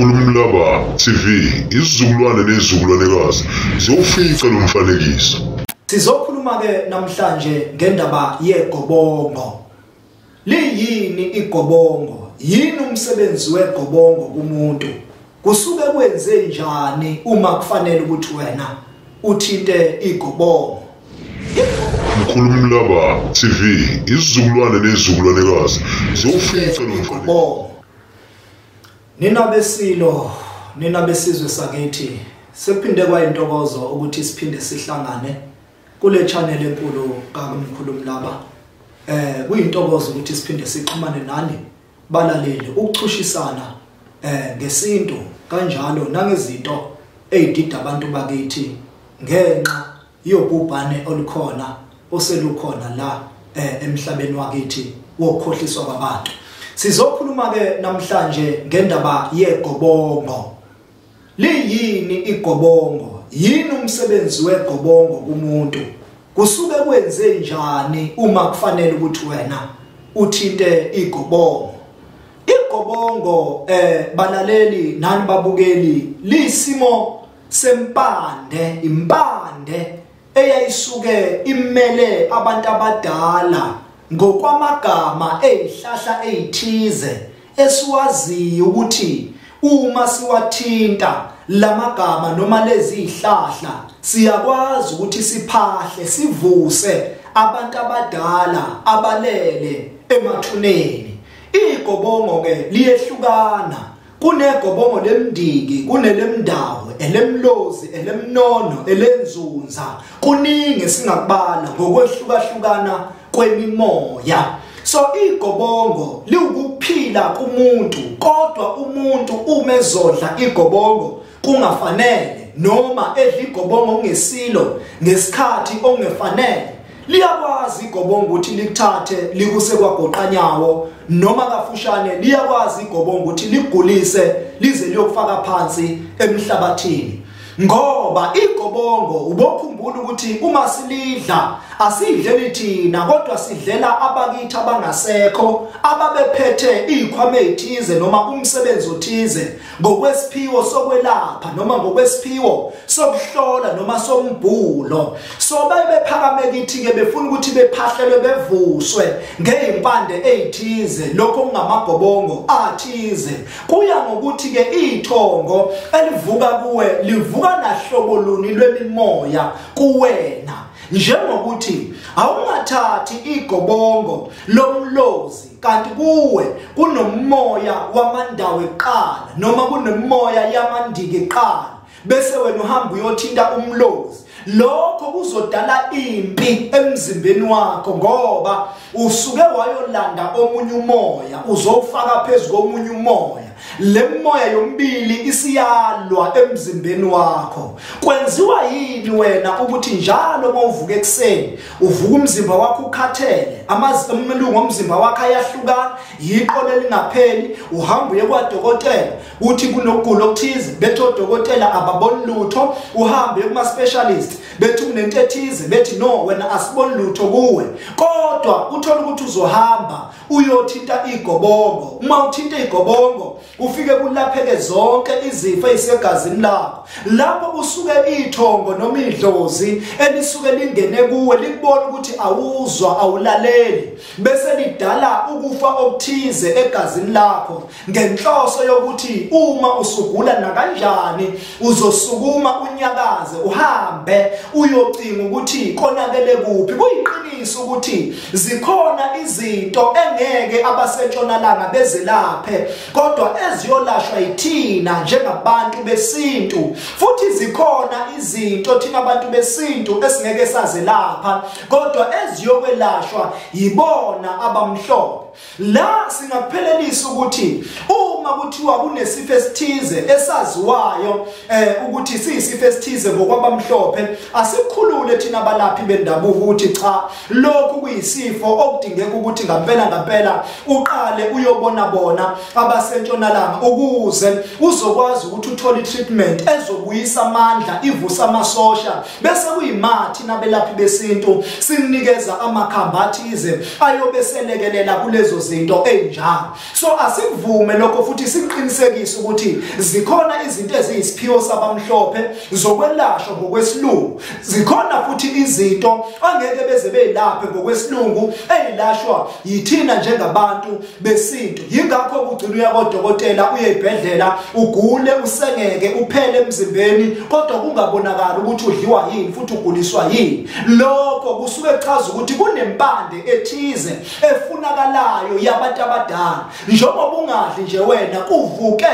Mkhulumlaba TV isizukulwane nezizukulwanekazi ziyofika lo mfanekiso Sizokhuluma ke namhlanje ngendaba yegobongo. Liyini igobongo? Yini umsebenzi wegobongo kumuntu? Kusuke kwenze njani uma kufanele ukuthi wena uthinte igobongo? Mkhulumlaba TV isizukulwane nezizukulwanekazi ziyofika lo mfanekiso. Nina besilo, nina besizwe sakithi, sekuphinde kwayintokozo ukuthi siphinde sihlangane kule channel enkulu kaMkhulumlaba. Eh kuyintokozo ukuthi siphinde sixhumane nani balaleli ukuchushisana eh ngesintu kanjalo nangezinto ezidida abantu bakithi ngenxa yobhubhane olukhona oselukhona la eh, emhlabeni wakithi wokukhohliswa kwabantu sizokhuluma ke namhlanje ngendaba yegobongo. Liyini igobongo? Yini umsebenzi wegobongo kumuntu? Kusuke kwenze njani uma kufanele ukuthi wena uthinte igobongo? Igobongo eh balaleli nani babukeli? Lisimo sempande impande eyayisuke imele abantu abadala. Ngokwamagama ezihlahla ezithize esiwaziyo ukuthi uma siwathinta lamagama noma lezi zihlahla siyakwazi ukuthi siphahle sivuse abantu abadala abalele emathuneni. Igobongo ke liyehlukana. Kunegobongo lemndiki kunelemndawo elemlozi elemnono elenzunza. Kuningi singakubala ngokwehlukahlukana kwemimoya. So igobongo liwukuphila kumuntu kodwa umuntu uma ezodla igobongo kungafanele noma edla igobongo kungesilo ngesikhathi ongefanele liyakwazi igobongo ukuthi likuthathe likuse kwagoqanyawo noma kafushane liyakwazi igobongo ukuthi ligulise lize liyokufaka phansi emhlabathini. Ngoba igobongo ubokhumbula ukuthi uma silidla asidleli thina kodwa sidlela abakithi abangasekho ababephethe izikhwama ezithize noma umsebenzi othize ngokwesiphiwo sokwelapha noma ngokwesiphiwo sokuhlola noma sombhulo so bayebephakame kithi ke befuna ukuthi bephahlelwe bevuswe ngezimpande ezithize lokho kungamagobongo athize. Kuya ngokuthi ke ithongo elivuka kuwe livuka nahlobo luni lwemimoya kuwena. Njengokuthi awungathathi igobongo lomlozi kanti kuwe kunomoya wamandawo eqala noma kunemoya yamandiki eqala bese wena uhamba uyothinta umlozi. Lokho kuzodala impi emzimbeni wakho ngoba usuke wayolanda omunye umoya uzofaka phezulu komunye umoya. Le moya yombili isiyalwa emzimbeni wakho. Kwenziwa yini wena ukuthi njalo mawuvuka ekseni uvuka umzimba wakho ukhathele amazimlungu omzimba wakho ayahlukana yiqolo elingapheli uhamba uye kwadokotela uthi kunokugula okuthize bethi odokotela ababoni lutho uhambe kuma specialist bethi kunento ethize bethi no wena asiboni lutho kuwe. Kodwa uthola ukuthi uzohamba uyothinta igobongo. Uma uthinta igobongo ufike kulapheke zonke izifo ezisegazini lakho. Lapho usuke ithongo noma idlozi elisuke lingene kuwe likubona ukuthi awuzwa awulaleli. Bese lidala ukufa okuthize egazini lakho ngenhloso yokuthi uma usugula na kanjani uzosukuma unyakaze uhambe uyocinga ukuthi konakele kuphi. Kuyiqiniso ukuthi zikhona izinto engeke abasentshonalanga bezelaphe kodwa eziyolashwa yithina njengabantu besintu. Futhi zikhona izinto thina abantu besintu esingeke sazelapha kodwa eziyokwelashwa yibona abamhlophe. La singakuphelelisa ukuthi uma kuthiwa kunesifo esithize esaziwayo eh ukuthi siyisifo esithize ngokwabamhlophe asikhulule thina abalaphi bendabuko ukuthi cha lokhu kuyisifo okudingeka ukuthi ngampela ngampela uqale uyobona bona abasentshonalanga ukuze uzokwazi ukuthi uthole treatment ezobuyisa amandla ivusa amasosha. Bese kuyimathi nabelaphi besintu sinikeza amakhambi athize ayobeselekelela kulezo zinto enjalo. So asikuvume lokho futhi siqinisekise ukuthi zikhona izinto eziyisiphiwo sabamhlophe zokwelashwa ngokwesilungu. Zikhona futhi izinto angeke beze beyilaphe ngokwesilungu eyilashwa yithina njengabantu besintu. Yingakho kugcina uya kodokotela uye ibhedlela ugule usengeke uphele emzimbeni kodwa kungabonakali ukuthi udliwa yini futhi uguliswa yini. Lokho kusuke kuchaza ukuthi kunempande ethize efunakalayo yabantu abadala. Njengoba ungadli nje wena kuvuke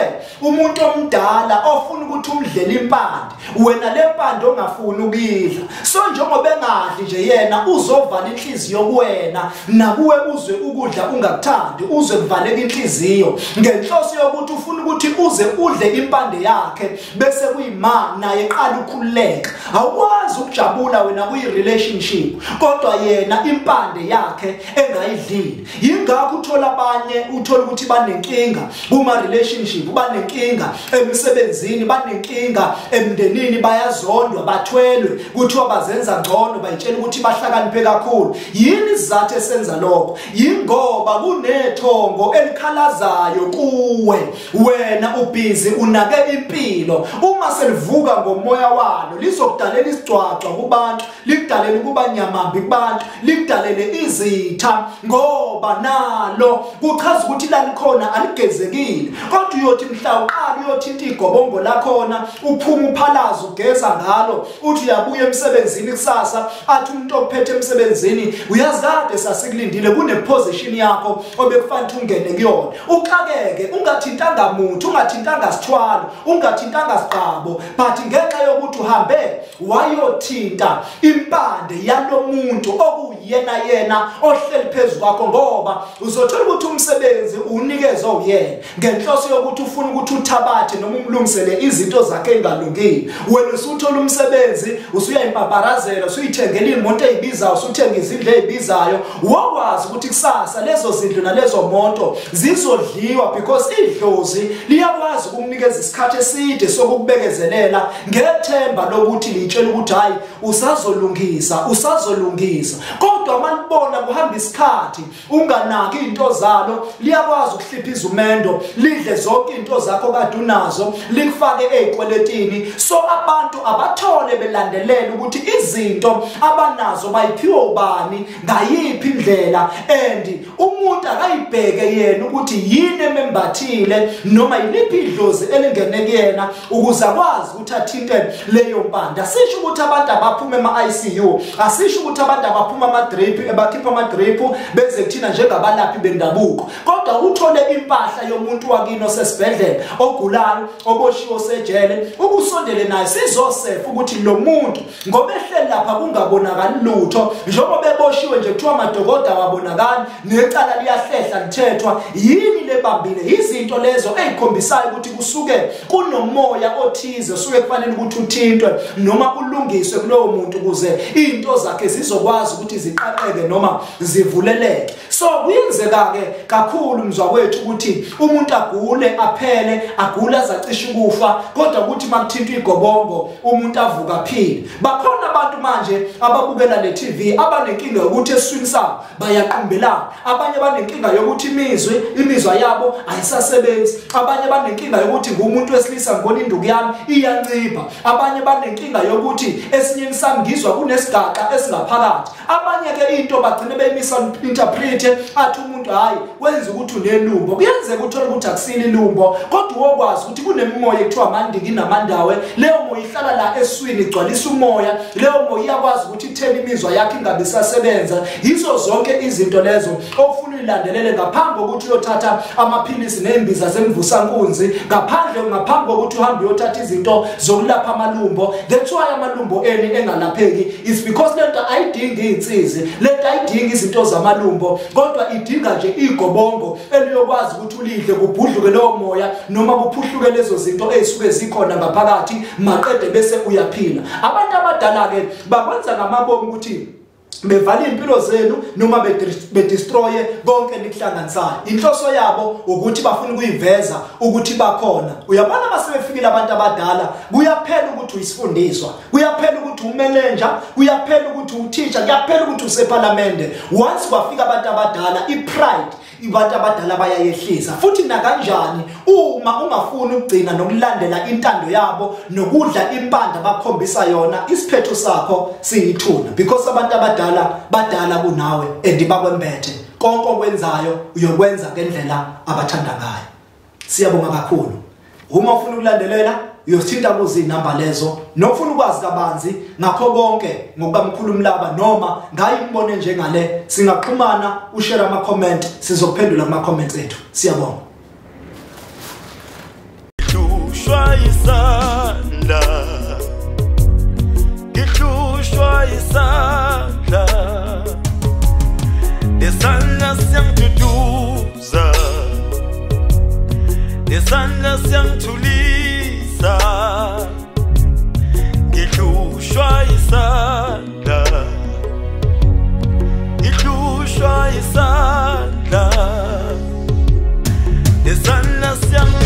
umuntu omdala ofuna ukuthi umdlele impande. Wena le mpande ongafuni ukuyidla. So njengoba engadli nje yena uzovala inhliziyo kuwena. Nakuwe uzwe ukudla ungakuthandi uzwe kuvaleka inhliziyo. Ngenhloso yokuthi ufuna ukuthi uze udle impande yakhe bese kuyima naye eqala ukukhululeka. Awukwazi ukujabula wena kuyi-relationship kodwa yena impande yakhe engayidlile. Yingakho uthola abanye uthola ukuthi banenkinga kuma-relationship banenkinga emsebenzini banenkinga emndenini bayazondwa bathwelwe kuthiwa bazenza ngcono bayitshela ukuthi bahlakaniphe kakhulu. Yini isizathu esenza lokho? Yingoba kunethongo elikhalazayo kuwe. Wena ubhizi unake impilo. Uma selivuka ngomoya walo lizokudalela isigcwagcwa kubantu likudalela ukuba nyamambi kubantu likudalele izitha ngoba nalo. Kuchaza ukuthi lalikhona aligezekile. Kodwa uyothi mhla uqala uyothinta igobongo lakhona uphuma uphalaza ugeza ngalo uthi uyabuya emsebenzini kusasa athi umuntu ophethe emsebenzini uyazi kade sasikulindile kuneposition yakho obekufanele ukuthi ungene kuyona. Uxakeke ungathintanga muntu ungathintanga sithwalo ungathintanga siqabo but ngenxa yokuthi uhambe wayothinta impande yalomuntu okuyena yena ohleli phezulu kwakho ngoba uzothola ukuthi umsebenzi unikeze uyena. Ngenhloso yokuthi ufuna ukuthi uthabathe noma umlungisele izinto zakhe engalungile wena usuthola umsebenzi usuyayimpaparazela usuyithengela imoto ezibizayo usuthenga izindlu ezibizayo wakwazi ukuthi kusasa lezo zindlu nalezo moto zizodliwa because idlozi liyakwazi ukumnikeza isikhathi eside sokukubekezelela ngethemba lokuthi litshela ukuthi hayi usazolungisa usazolungisa. Kodwa malibona kuhamba isikhathi unganaki into zalo liyakwazi ukuhliphiza umendo lidle zonke into zakho kade unazo likufake ezikweletini so abantu abathole belandelela ukuthi izinto abanazo bayiphiwe ubani ngayiphi indlela. And umuntu akayibheke yena ukuthi yini emembathile noma yiliphi idlozi elingene kuyena ukuze akwazi ukuthi athinte leyo mpande asisho ukuthi abantu abaphuma ema-ICU asisho ukuthi abantu abaphuma ama-drip bakhipha ama-drip benze kuthina njengabalaphi bendabuko. Kodwa uthole impahla yomuntu wakini osesibhedlela ogulayo oboshiwe sejele ukusondele naye sizosefa ukuthi lo muntu ngoba ehleli lapha kungabonakali lutho. Njengoba beboshiwe nje kuthiwa amadokoda awabonakali necala liyahlehla lithethwa yini lebambile izinto lezo ezikhombisayo ukuthi kusuke kunomoya othize usuke kufanele ukuthi uthintwe noma ulungiswe kulowo muntu ukuze into zakhe zizokwazi ukuthi ziqaqeke noma zivuleleke. So kuyenzeka-ke kakhulu mzwa kwethu ukuthi umuntu agule aphele agule azacisha ukufa kodwa ukuthi makuthintwa igobongo umuntu avuka aphile. Bakhona abantu manje ababukela le TV abanenkinga yokuthi eswini sabo bayaqumbelana abanye banenkinga yokuthi imizwi imizwa yabo ayisasebenzi. Abanye banenkinga yokuthi ngumuntu wesilisa ngibona induku yami iyancipha. Abanye banenkinga yokuthi esinye sami ngizwa kunesigaqa esingaphakathi. Abanye ke into bagcine beyimisinterprete athi umuntu hayi wenza ukuthi unelumbo. Kuyenzeka uthole ukuthi akusile ilumbo kodwa wokwazi ukuthi kunemimoya ekuthiwa amandiki namandawe. Leyo moya ihlala la eswini igcwalisa umoya. Leyo moya iyakwazi ukuthi ithele imizwa yakhe ingabe isasebenza. Yizo zonke izinto lezo okufuna uyilandelele ngaphambi kokuthi uyothatha amaphilisi nezimbiza zemvusankunzi ngaphandle ngaphambi kokuthi uhambe uyothatha izinto zokulapha amalumbo. That's why amalumbo eni engalapheki is because lento ayidingi iy'nsizi lento ayidingi izinto zamalumbo kodwa idinga nje igobongo eliyokwazi ukuthi ulidle kubhudluke lowo moya noma kuphuhluke lezo zinto ezisuke zikhona ngaphakathi maqede bese uyaphila. Abantu abadala-ke bakwenza ngamabomu ukuthi bevala impilo zenu noma bedestroye konke nikuhlanganisayo. Inhloso yabo ukuthi bafuna ukuyiveza ukuthi bakhona. Uyabona basebefikile abantu abadala? Kuyaphela ukuthi uyisifundiswa. Kuyaphela ukuthi umanager kuyaphela ukuthi uthisha. Kuyaphela ukuthi usephalamende. Once kwafika abantu abadala ipride abantu abadala bayayehlisa. Futhi nakanjani? Uma ungafuni ukugcina nokulandela intando yabo nokudla impanda bakhombisa yona isiphetho sakho siyithuna. Because abantu abadala badala kunawe and bakwembethe. Konke okwenzayo uyokwenza ngendlela abathanda ngayo. Siyabonga kakhulu. Uma ufuna ukulandelela uyosithinta kuzinamba lezo nofuna ukwazi kabanzi ngakho konke ngokukamkhulumlaba noma ngayibone njengale singaxhumana ushare ama comment sizophendula kuma comments ethu. Siyabonga. Isandla. Ngihlushwa isandla. Lesandla siyangiduduza Lesandla siyangithulisa Ngihlushwa isandla. Ngihlushwa isandla. Lesandla siyangiduduza